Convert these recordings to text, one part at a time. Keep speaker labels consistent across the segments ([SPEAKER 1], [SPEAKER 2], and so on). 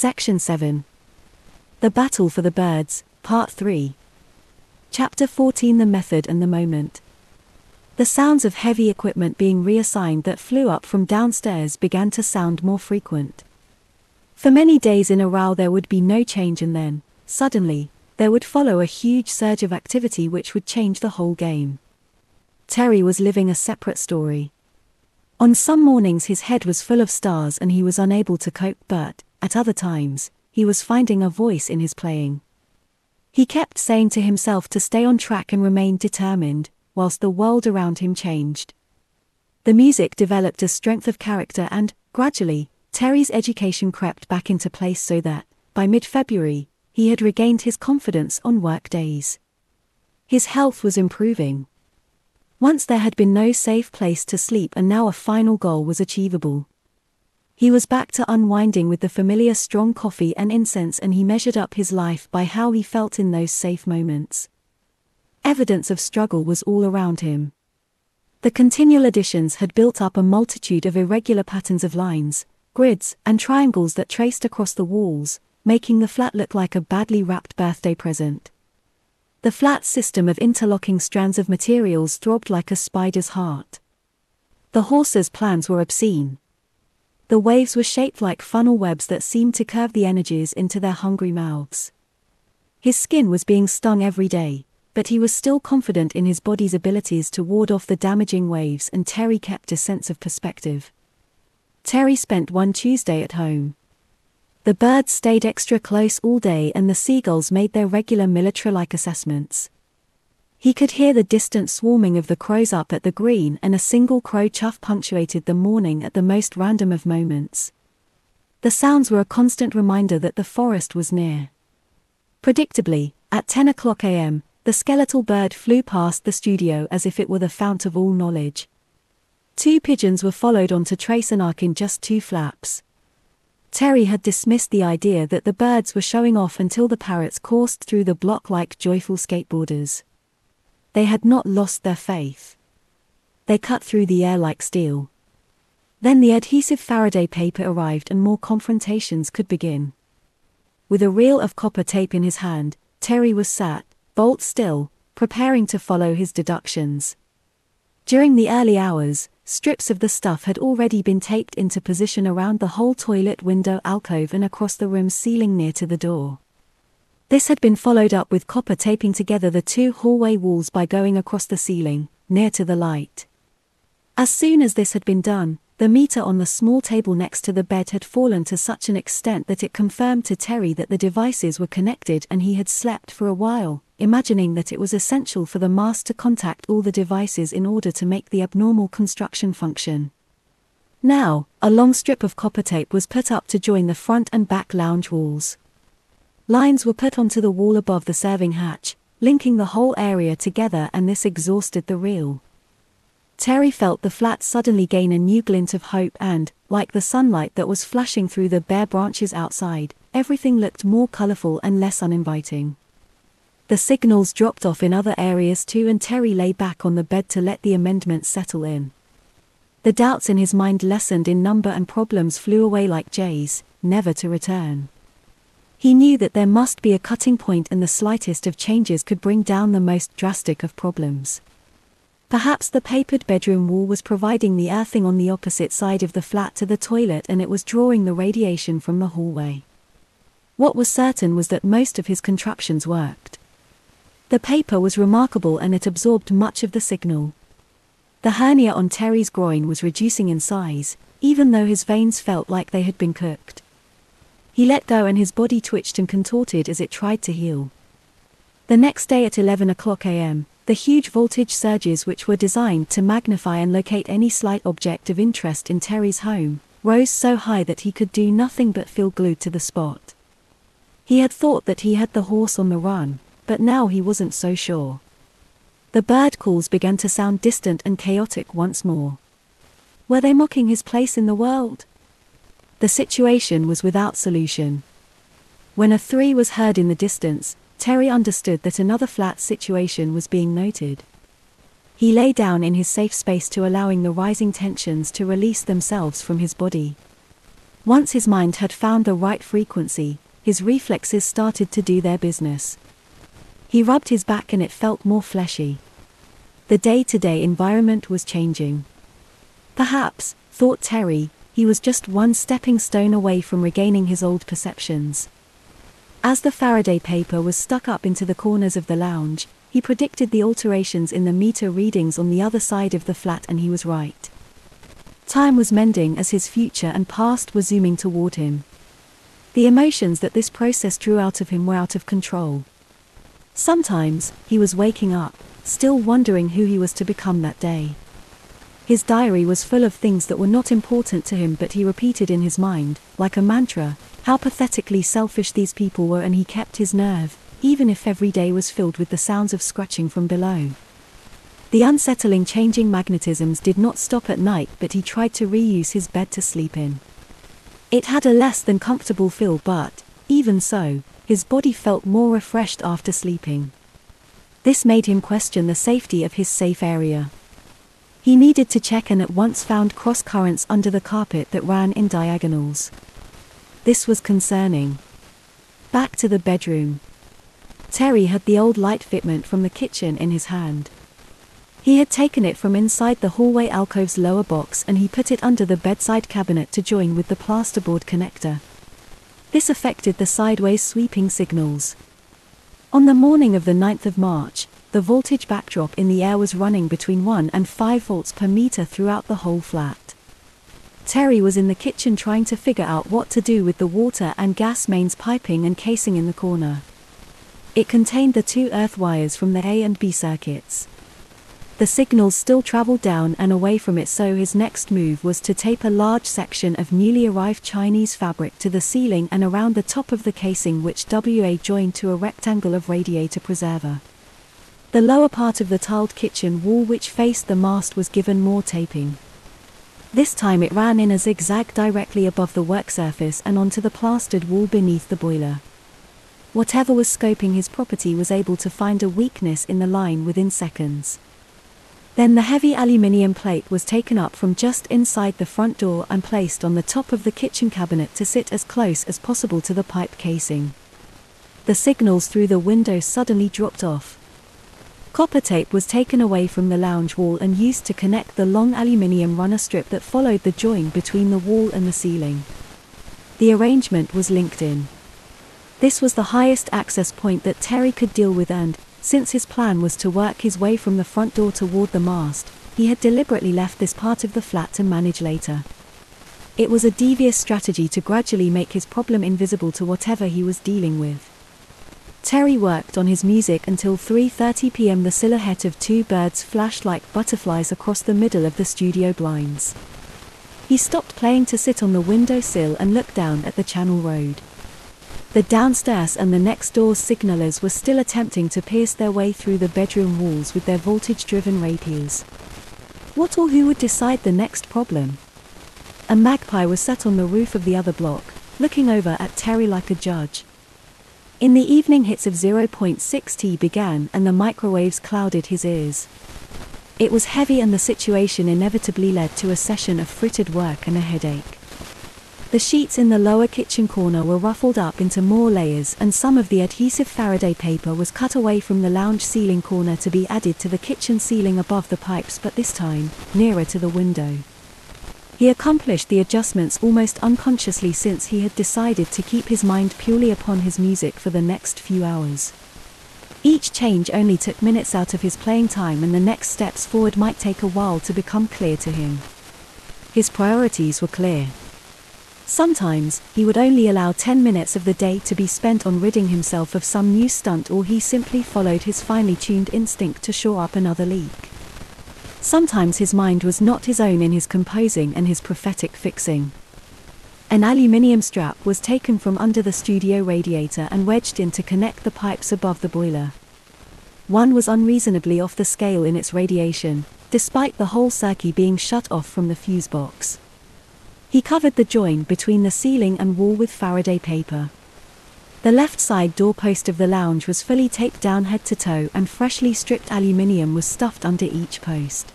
[SPEAKER 1] Section 7. The Battle for the Birds, Part 3. Chapter 14 The Method and the Moment. The sounds of heavy equipment being reassigned that flew up from downstairs began to sound more frequent. For many days in a row there would be no change, and then, suddenly, there would follow a huge surge of activity which would change the whole game. Terry was living a separate story. On some mornings his head was full of stars and he was unable to cope, but, at other times, he was finding a voice in his playing. He kept saying to himself to stay on track and remain determined, whilst the world around him changed. The music developed a strength of character and, gradually, Terry's education crept back into place so that, by mid February, he had regained his confidence on work days. His health was improving. Once there had been no safe place to sleep, and now a final goal was achievable. He was back to unwinding with the familiar strong coffee and incense, and he measured up his life by how he felt in those safe moments. Evidence of struggle was all around him. The continual additions had built up a multitude of irregular patterns of lines, grids, and triangles that traced across the walls, making the flat look like a badly wrapped birthday present. The flat system of interlocking strands of materials throbbed like a spider's heart. The horse's plans were obscene. The waves were shaped like funnel webs that seemed to curve the energies into their hungry mouths. His skin was being stung every day, but he was still confident in his body's abilities to ward off the damaging waves, and Terry kept a sense of perspective. Terry spent one Tuesday at home. The birds stayed extra close all day and the seagulls made their regular military like assessments. He could hear the distant swarming of the crows up at the green, and a single crow chuff punctuated the morning at the most random of moments. The sounds were a constant reminder that the forest was near. Predictably, at 10 o'clock a.m., the skeletal bird flew past the studio as if it were the fount of all knowledge. Two pigeons were followed on to trace an arc in just two flaps. Terry had dismissed the idea that the birds were showing off until the parrots coursed through the block like joyful skateboarders. They had not lost their faith. They cut through the air like steel. Then the adhesive Faraday paper arrived and more confrontations could begin. With a reel of copper tape in his hand, Terry was sat, bolt still, preparing to follow his deductions. During the early hours, strips of the stuff had already been taped into position around the whole toilet window alcove and across the room's ceiling near to the door. This had been followed up with copper taping together the two hallway walls by going across the ceiling, near to the light. As soon as this had been done, the meter on the small table next to the bed had fallen to such an extent that it confirmed to Terry that the devices were connected and he had slept for a while, imagining that it was essential for the mast to contact all the devices in order to make the abnormal construction function. Now, a long strip of copper tape was put up to join the front and back lounge walls. Lines were put onto the wall above the serving hatch, linking the whole area together, and this exhausted the reel. Terry felt the flat suddenly gain a new glint of hope, and, like the sunlight that was flashing through the bare branches outside, everything looked more colorful and less uninviting. The signals dropped off in other areas too, and Terry lay back on the bed to let the amendments settle in. The doubts in his mind lessened in number and problems flew away like jays, never to return. He knew that there must be a cutting point, and the slightest of changes could bring down the most drastic of problems. Perhaps the papered bedroom wall was providing the earthing on the opposite side of the flat to the toilet and it was drawing the radiation from the hallway. What was certain was that most of his contraptions worked. The paper was remarkable and it absorbed much of the signal. The hernia on Terry's groin was reducing in size, even though his veins felt like they had been cooked. He let go and his body twitched and contorted as it tried to heal. The next day at 11 o'clock am, the huge voltage surges which were designed to magnify and locate any slight object of interest in Terry's home, rose so high that he could do nothing but feel glued to the spot. He had thought that he had the horse on the run, but now he wasn't so sure. The bird calls began to sound distant and chaotic once more. Were they mocking his place in the world? The situation was without solution. When a three was heard in the distance, Terry understood that another flat situation was being noted. He lay down in his safe space to allowing the rising tensions to release themselves from his body. Once his mind had found the right frequency, his reflexes started to do their business. He rubbed his back and it felt more fleshy. The day to day environment was changing. Perhaps, thought Terry, he was just one stepping stone away from regaining his old perceptions. As the Faraday paper was stuck up into the corners of the lounge, he predicted the alterations in the meter readings on the other side of the flat and he was right. Time was mending as his future and past were zooming toward him. The emotions that this process drew out of him were out of control. Sometimes, he was waking up, still wondering who he was to become that day. His diary was full of things that were not important to him, but he repeated in his mind, like a mantra, how pathetically selfish these people were, and he kept his nerve, even if every day was filled with the sounds of scratching from below. The unsettling changing magnetisms did not stop at night, but he tried to reuse his bed to sleep in. It had a less than comfortable feel, but, even so, his body felt more refreshed after sleeping. This made him question the safety of his safe area. He needed to check and at once found cross currents under the carpet that ran in diagonals. This was concerning. Back to the bedroom. Terry had the old light fitment from the kitchen in his hand. He had taken it from inside the hallway alcove's lower box and he put it under the bedside cabinet to join with the plasterboard connector. This affected the sideways sweeping signals. On the morning of the 9th of March, the voltage backdrop in the air was running between 1 and 5 volts per meter throughout the whole flat. Terry was in the kitchen trying to figure out what to do with the water and gas mains piping and casing in the corner. It contained the two earth wires from the A and B circuits. The signals still traveled down and away from it, so his next move was to tape a large section of newly arrived Chinese fabric to the ceiling and around the top of the casing, which WA joined to a rectangle of radiator preserver. The lower part of the tiled kitchen wall, which faced the mast, was given more taping. This time it ran in a zigzag directly above the work surface and onto the plastered wall beneath the boiler. Whatever was scoping his property was able to find a weakness in the line within seconds. Then the heavy aluminium plate was taken up from just inside the front door and placed on the top of the kitchen cabinet to sit as close as possible to the pipe casing. The signals through the window suddenly dropped off. Copper tape was taken away from the lounge wall and used to connect the long aluminium runner strip that followed the join between the wall and the ceiling. The arrangement was linked in. This was the highest access point that Terry could deal with and, since his plan was to work his way from the front door toward the mast, he had deliberately left this part of the flat to manage later. It was a devious strategy to gradually make his problem invisible to whatever he was dealing with. Terry worked on his music until 3:30 p.m. The silhouette of two birds flashed like butterflies across the middle of the studio blinds. He stopped playing to sit on the window sill and look down at the Channel Road. The downstairs and the next door signalers were still attempting to pierce their way through the bedroom walls with their voltage driven rapiers. What or who would decide the next problem? A magpie was sat on the roof of the other block, looking over at Terry like a judge. In the evening, hits of 0.6T began and the microwaves clouded his ears. It was heavy, and the situation inevitably led to a session of frittered work and a headache. The sheets in the lower kitchen corner were ruffled up into more layers and some of the adhesive Faraday paper was cut away from the lounge ceiling corner to be added to the kitchen ceiling above the pipes but this time, nearer to the window. He accomplished the adjustments almost unconsciously since he had decided to keep his mind purely upon his music for the next few hours. Each change only took minutes out of his playing time and the next steps forward might take a while to become clear to him. His priorities were clear. Sometimes, he would only allow 10 minutes of the day to be spent on ridding himself of some new stunt or he simply followed his finely tuned instinct to shore up another leak. Sometimes his mind was not his own in his composing and his prophetic fixing. An aluminium strap was taken from under the studio radiator and wedged in to connect the pipes above the boiler. One was unreasonably off the scale in its radiation, despite the whole circuit being shut off from the fuse box. He covered the join between the ceiling and wall with Faraday paper. The left side doorpost of the lounge was fully taped down head to toe and freshly stripped aluminium was stuffed under each post.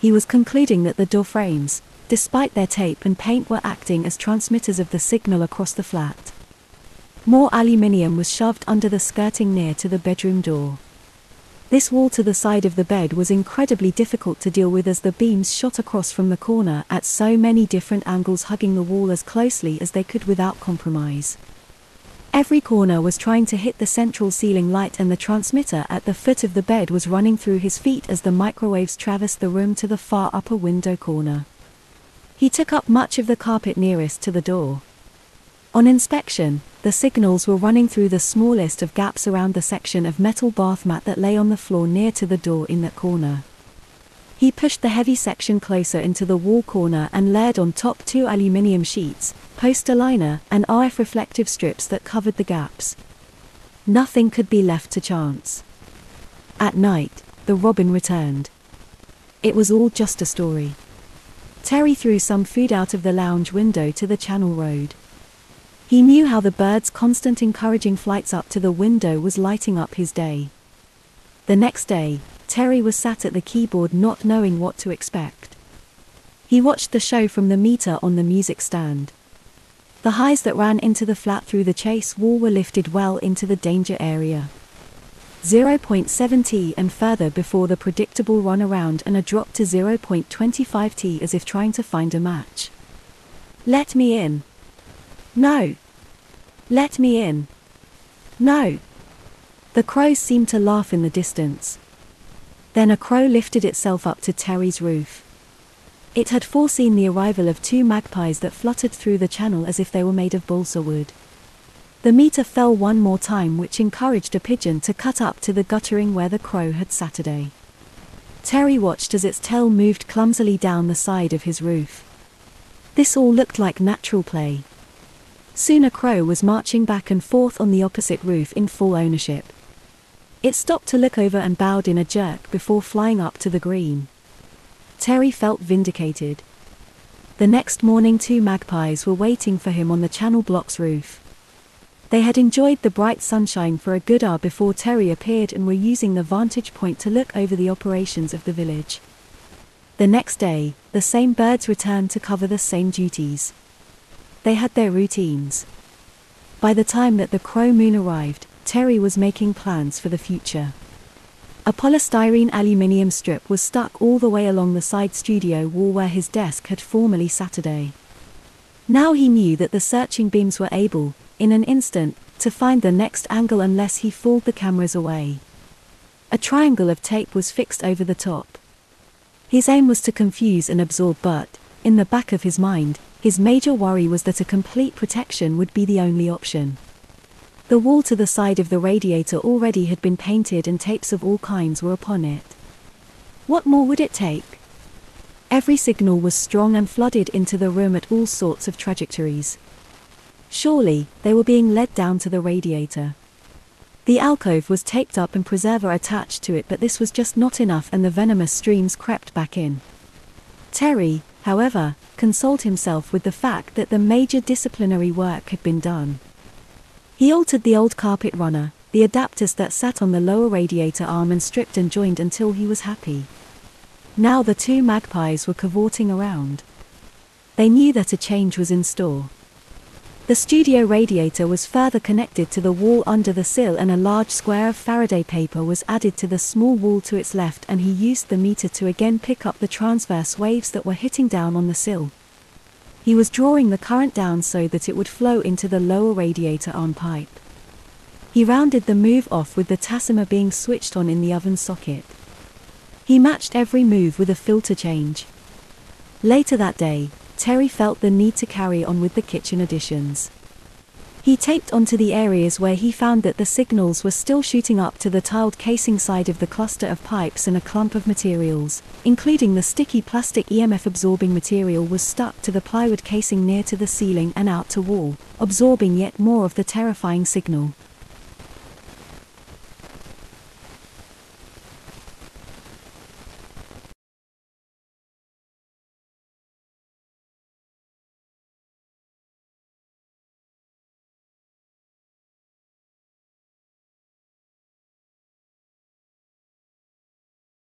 [SPEAKER 1] He was concluding that the door frames, despite their tape and paint were acting as transmitters of the signal across the flat. More aluminium was shoved under the skirting near to the bedroom door. This wall to the side of the bed was incredibly difficult to deal with as the beams shot across from the corner at so many different angles hugging the wall as closely as they could without compromise. Every corner was trying to hit the central ceiling light and the transmitter at the foot of the bed was running through his feet as the microwaves traversed the room to the far upper window corner. He took up much of the carpet nearest to the door. On inspection, the signals were running through the smallest of gaps around the section of metal bath mat that lay on the floor near to the door in that corner. He pushed the heavy section closer into the wall corner and layered on top two aluminium sheets, poster liner, and RF reflective strips that covered the gaps. Nothing could be left to chance. At night, the robin returned. It was all just a story. Terry threw some food out of the lounge window to the channel road. He knew how the bird's constant encouraging flights up to the window was lighting up his day. The next day, Terry was sat at the keyboard not knowing what to expect. He watched the show from the meter on the music stand. The highs that ran into the flat through the chase wall were lifted well into the danger area. 0.7 T and further before the predictable run around and a drop to 0.25 T as if trying to find a match. Let me in. No. Let me in. No. The crows seemed to laugh in the distance. Then a crow lifted itself up to Terry's roof. It had foreseen the arrival of two magpies that fluttered through the channel as if they were made of balsa wood. The meter fell one more time, which encouraged a pigeon to cut up to the guttering where the crow had Saturday. Terry watched as its tail moved clumsily down the side of his roof. This all looked like natural play. Soon a crow was marching back and forth on the opposite roof in full ownership. It stopped to look over and bowed in a jerk before flying up to the green. Terry felt vindicated. The next morning, two magpies were waiting for him on the channel block's roof. They had enjoyed the bright sunshine for a good hour before Terry appeared and were using the vantage point to look over the operations of the village. The next day, the same birds returned to cover the same duties. They had their routines. By the time that the Crow Moon arrived, Terry was making plans for the future. A polystyrene aluminium strip was stuck all the way along the side studio wall where his desk had formerly Saturday. Now he knew that the searching beams were able, in an instant, to find the next angle unless he fooled the cameras away. A triangle of tape was fixed over the top. His aim was to confuse and absorb but, in the back of his mind, his major worry was that a complete protection would be the only option. The wall to the side of the radiator already had been painted and tapes of all kinds were upon it. What more would it take? Every signal was strong and flooded into the room at all sorts of trajectories. Surely, they were being led down to the radiator. The alcove was taped up and preserver attached to it, but this was just not enough and the venomous streams crept back in. Terry, however, consoled himself with the fact that the major disciplinary work had been done. He altered the old carpet runner, the adapters that sat on the lower radiator arm and stripped and joined until he was happy. Now the two magpies were cavorting around. They knew that a change was in store. The studio radiator was further connected to the wall under the sill and a large square of Faraday paper was added to the small wall to its left and he used the meter to again pick up the transverse waves that were hitting down on the sill. He was drawing the current down so that it would flow into the lower radiator arm pipe. He rounded the move off with the tassima being switched on in the oven socket. He matched every move with a filter change. Later that day, Terry felt the need to carry on with the kitchen additions. He taped onto the areas where he found that the signals were still shooting up to the tiled casing side of the cluster of pipes and a clump of materials, including the sticky plastic EMF absorbing material was stuck to the plywood casing near to the ceiling and out to wall, absorbing yet more of the terrifying signal.